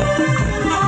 Oh,